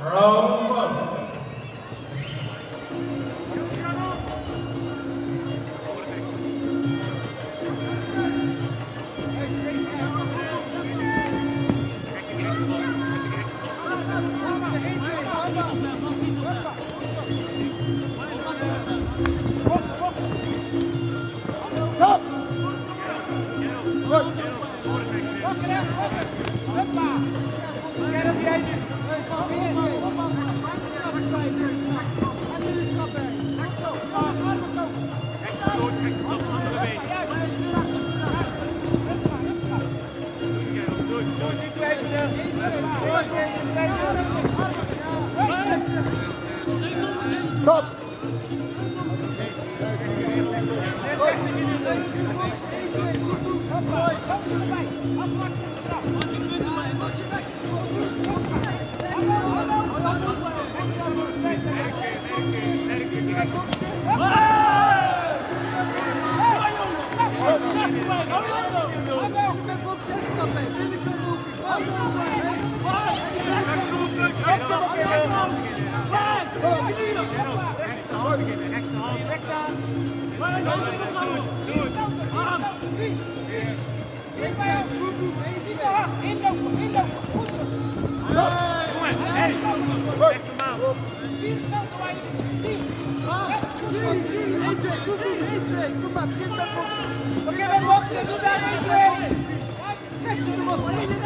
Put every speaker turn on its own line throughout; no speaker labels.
Round one.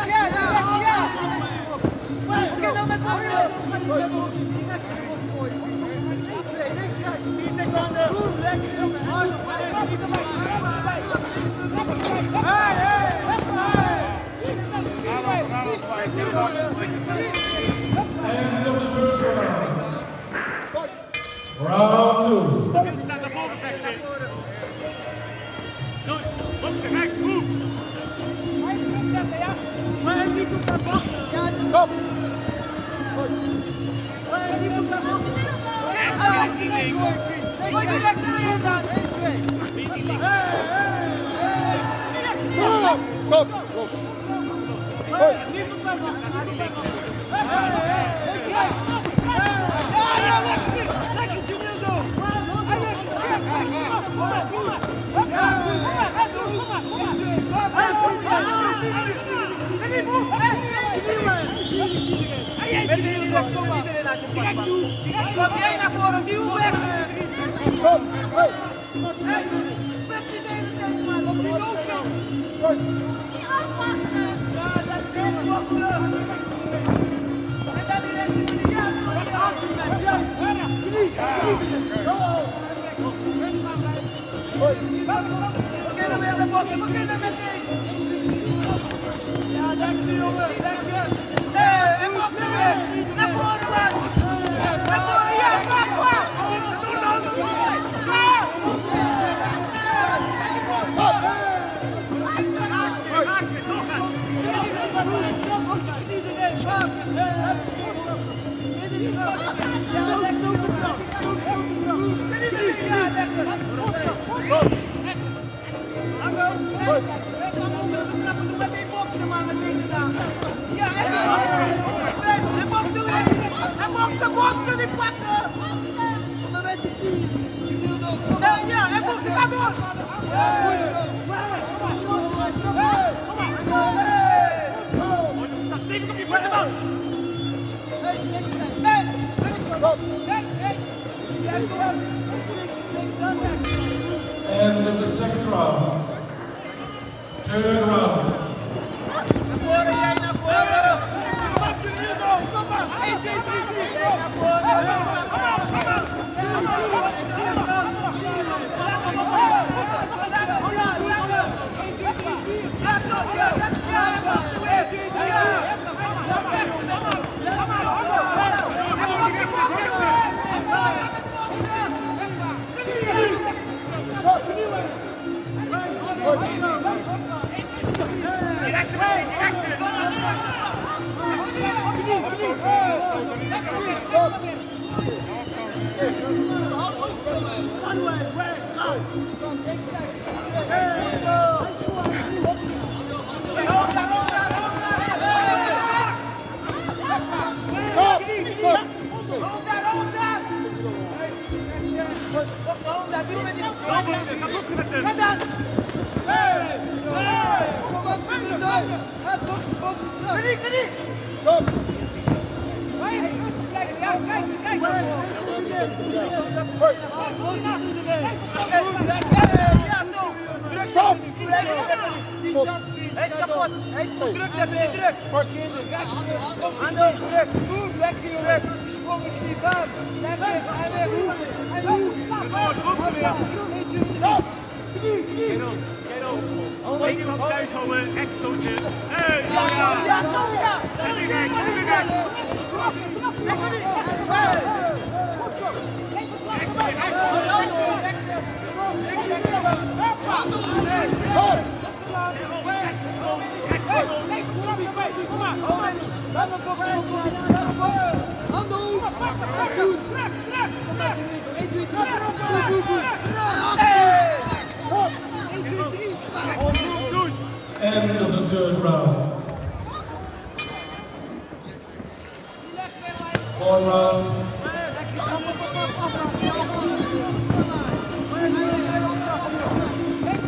Ja, ja, ja! We kunnen met elkaar! End of the first round. Round two.
Staat naar voren vechten. Doe, boksen, rechts, move.
Stop!
Rechts, rechts, niet links.
Stop! Stop! Los! Hoi!
Hey, hey, hey, hey, hey, Kom jij naar voren, duw weg!
Stop! Hey!
Hey, je de hele tijd, man. Op die loopje. Ja, dat is het, boksen. En dan die rechts in de ja. We kunnen weer de boksen, we kunnen meteen. Ja, dank je jongen, dank je. Hé, en boksen weer. Naar voren, man.
我做了燕子
And with the second round, third round.
Come on, come on, come on, come on. Kom Ready, ready!
Stop.
Druk
Stop.
Hij is kapot! Hij is goed, druk, heb je druk!
Parkeer rechts.
Handen, druk! Goed, lekker jongen! Sprongen knie, bam! Lekker, hij weer goed! Weer.
Stop.
Kerel, kerel. Linkshand thuis houden, rechts stootje. Hey,
Ja,
ja,
ja, zo ja!
En nu rechts, en nu rechts.
Lekker niet! Hey!
Rechts weer, rechts.
Stop.
End of the third round. Fourth round.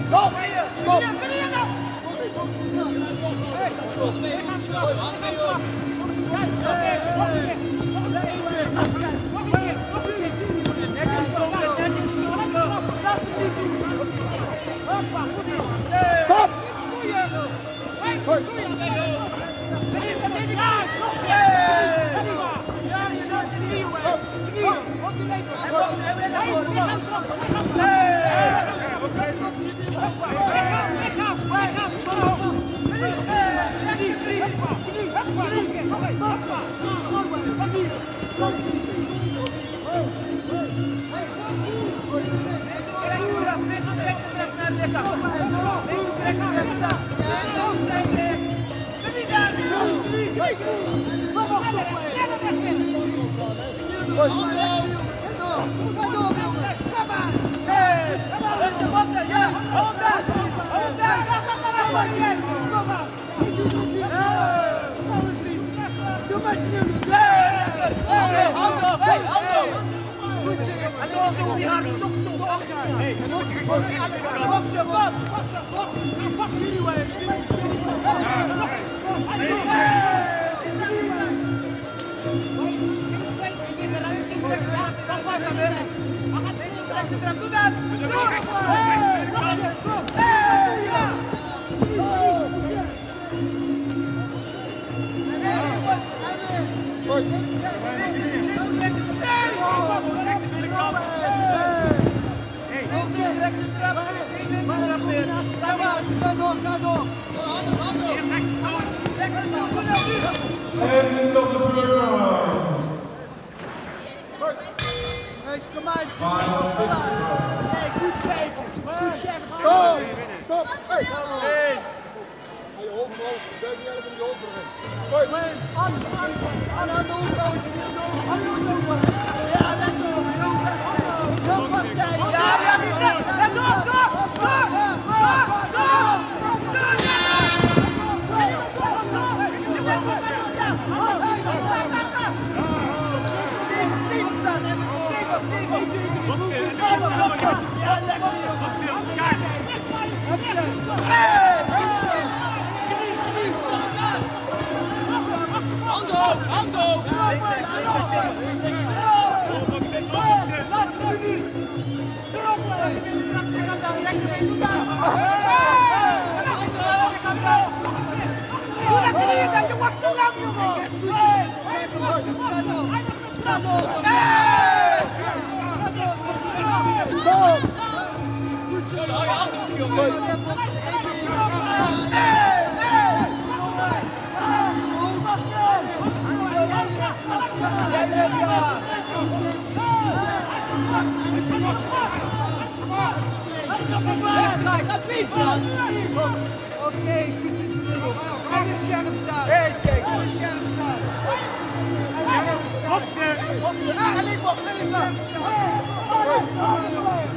Stop.
Hey!
Hey, of the third round.
Hey, kom. Nee, goed kijken. Goed checken.
Stop. Stop. Hey.
Hey,
man, on the side, on the over, on the on the.
Boksen,
Okay, 50 to 0. Kalmış yanımızda. Hey, hey. Kalmış
yanımızda.
Boxer. Boxer. Ali boxer. Boxer.